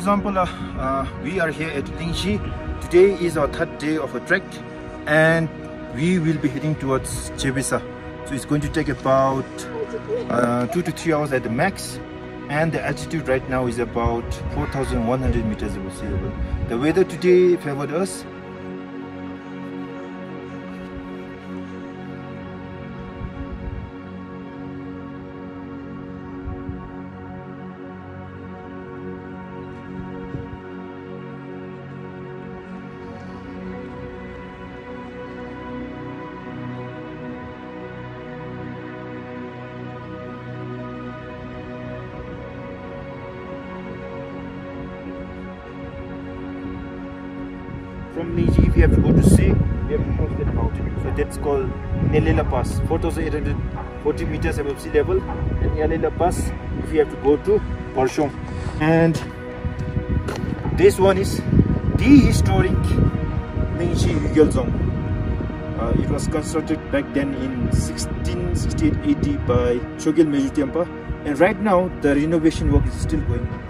For example, uh, uh, we are here at Lingshi. Today is our third day of a trek and we will be heading towards Chebisa. So it's going to take about uh, two to three hours at the max and the altitude right now is about 4,100 meters above sea level. The weather today favored us from Niji, if you have to go to sea, we have to cross that mountain. So that's called Neyleyla Pass, 4,840 meters above sea level. And Nyelela Pass, if you have to go to Barshong. And this one is the historic Ningxi Ygelzong. Uh, it was constructed back then in 1668 AD by Chogyal Minjur And right now, the renovation work is still going on.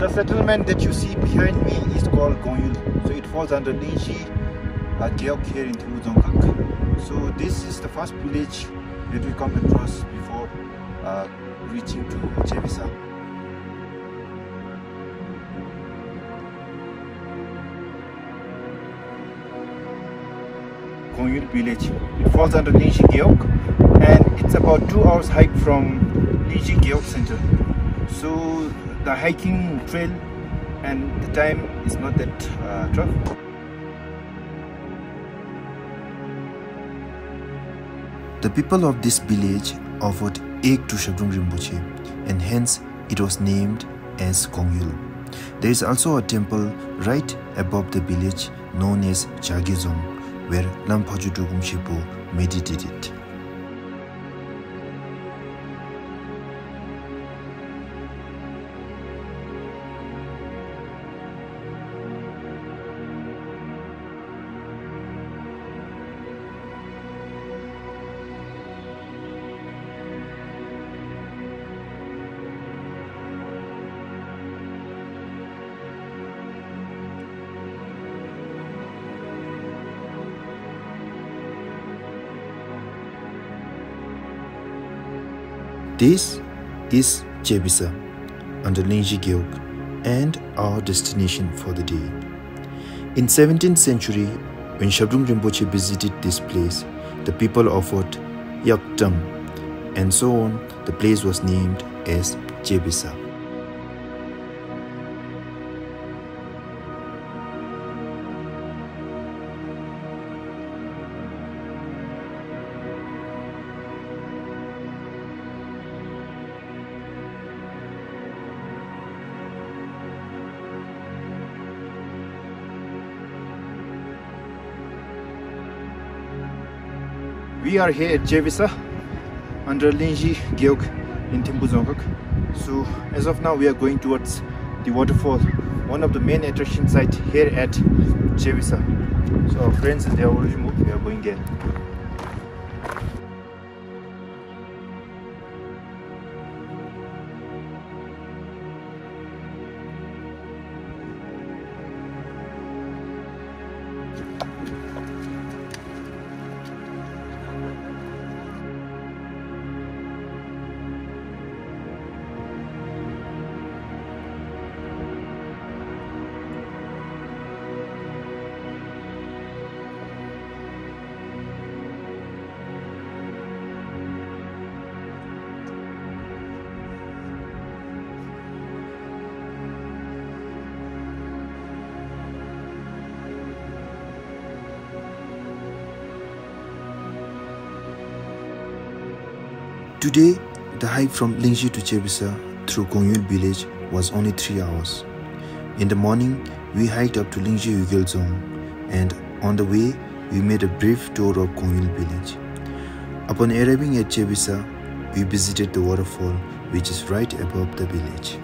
The settlement that you see behind me is called Gon-Yul. So it falls under Lingshi uh, Gewog here in Thuluzongkak. So this is the first village that we come across before uh, reaching to Chebisa. Gon-Yul village. It falls under Lingshi Gewog and it's about two hours hike from Lingshi Gewog center. So the hiking trail and the time is not that uh, tough. The people of this village offered egg to Zhabdrung Rinpoche and hence it was named as Gon-Yul. There is also a temple right above the village known as Bjagoe Dzong where Lampaju Shipo meditated. This is Chebisa under Lingshi Gewog and our destination for the day. In 17th century, when Zhabdrung Rinpoche visited this place, the people offered Yaktam and so on, the place was named as Chebisa. We are here at Chebisa under Lingshi Gewog in Thimphu So as of now we are going towards the waterfall, one of the main attraction sites here at Chebisa. So our friends they are already moved, we are going there. Today, the hike from Lingshi to Chebisa through Gon-Yul village was only 3 hours. In the morning, we hiked up to Yugyal Dzong and on the way, we made a brief tour of Gon-Yul village. Upon arriving at Chebisa, we visited the waterfall which is right above the village.